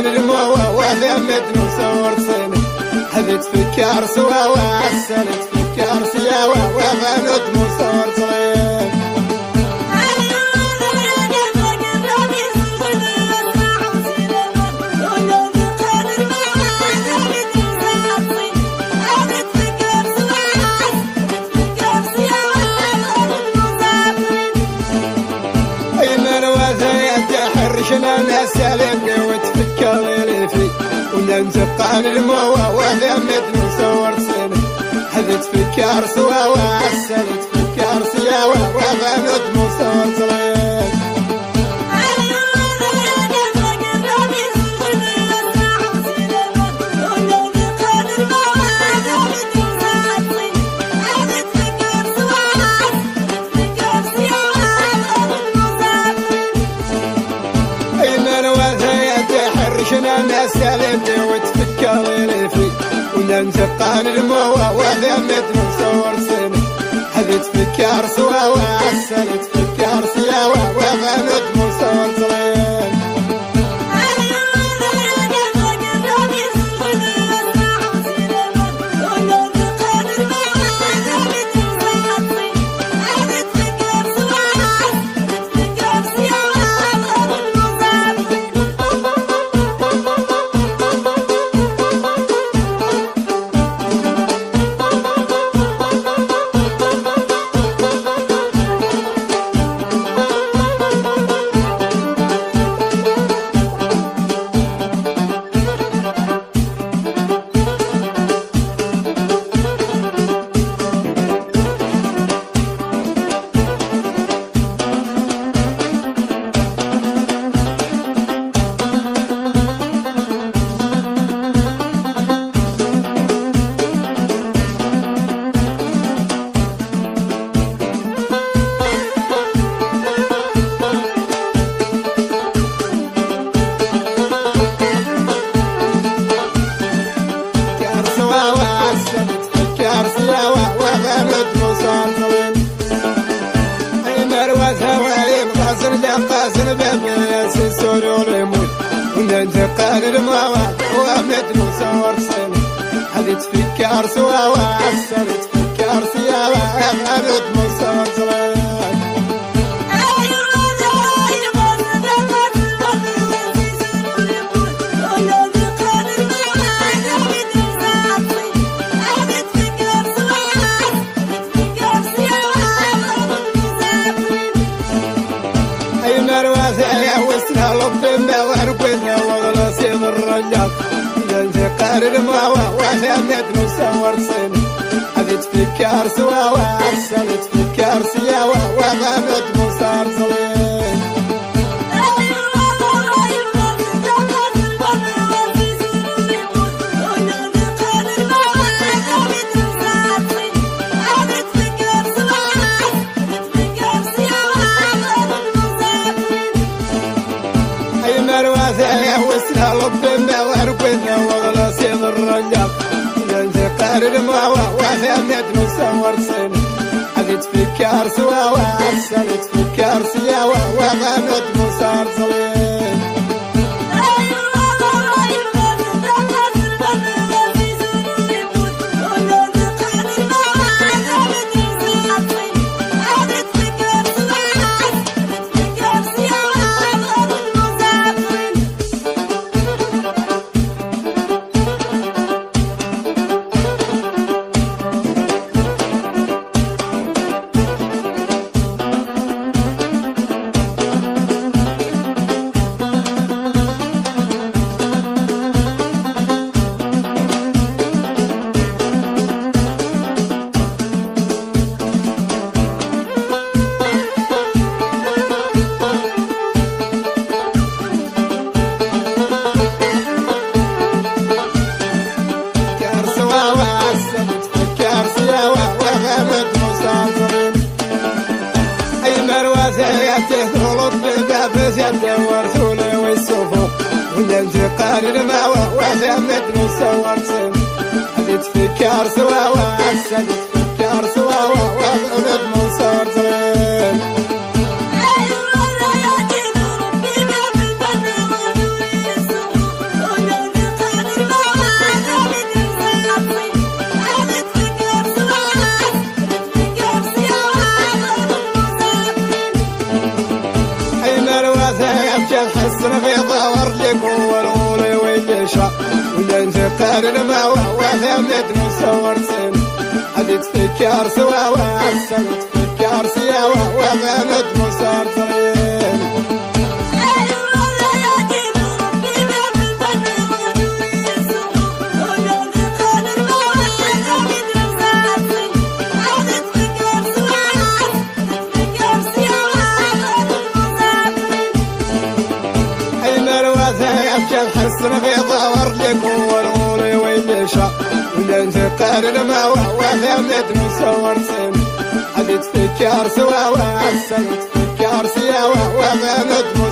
ونمسقان الموا وثمت نصور سنة حبيت فكار سوا وعسلت فكار سياوة وغنوت مصور صغير ايمن ونمسقان الموا وثمت نصور سنة. حبيت فكار سوا وعسلت فكار الموا وثمت نصور سنة. حبيت فكار سوا وعسلت فكار سياوة وغنوت مصور صغير اي مروة هوايم غازر لقاسر بابيس السرور يموت وننتقل المواد وامد مصور سنة حديت فكار سوا وعسلت فكار سياوة وغنوت مصور ثانية وسنا لبنا وارقنا وغلاسي الرجال الانتقال الماوى وثمت مصور سنة حديت فكار سوا وعسلت فكار سياوة وغنوت مصور صغير لبنا وارقنا وغلاسي الرجال. الانتقال الماوى وثمت مصور سنة حديت فكار سوا وعسلت فكار سياوة وغنوت مصور صغير فكار والانتقال الماوى وثمت مصور ولا نفكر الماء وثمت مصور سن سوا وعسل ولا نفكر الماء وثمت مصور سن. هذه تفكر سوا وعسل تفكر سوا وثمت مصور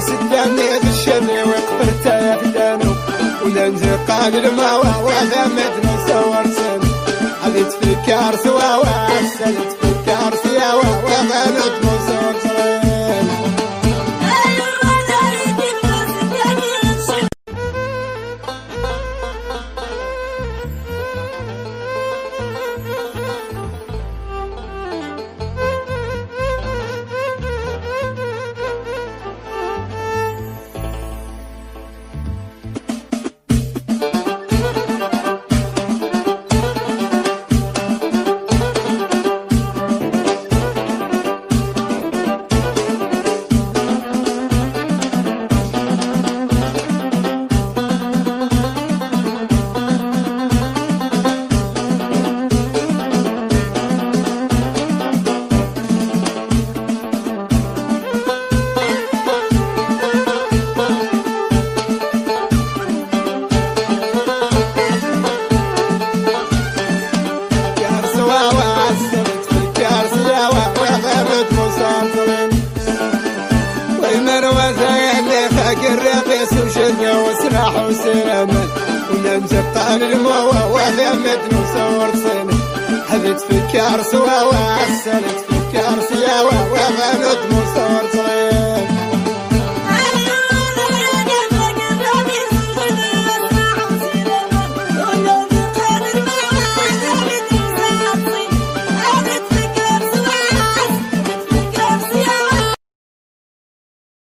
سداني بالشر وقفرت يا فدانو ولا نزقان الماء وغمت مصور سن هذه تفكر سوا وعسل تفكر سوا وغنط مصورين تمثلت في الكاسرة وغيرت مسافر ومروزة اللي فاكر رقيس وشدة وسلاح وسلامة ولم تبقى الموى وذمت نصور سنة حذت في الكارس وسلت في الكارس يا وغيرت مسافر